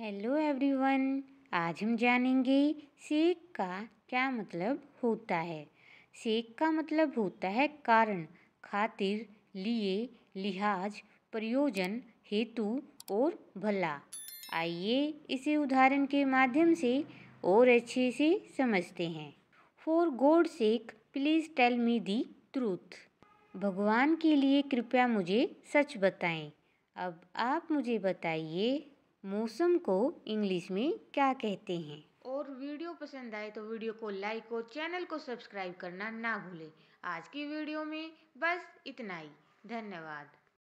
Hello everyone, आज हम जानेंगे सेक का क्या मतलब होता है। सेक का मतलब होता है कारण, खातिर, लिए, लिहाज, प्रयोजन, हेतु और भला। आइए इसे उदाहरण के माध्यम से और अच्छे से समझते हैं। For god sake please tell me the truth भगवान के लिए कृपया मुझे सच बताएँ। अब आप मुझे बताइए मौसम को इंग्लिश में क्या कहते हैं? और वीडियो पसंद आए तो वीडियो को लाइक और चैनल को सब्सक्राइब करना ना भूलें। आज की वीडियो में बस इतना ही। धन्यवाद।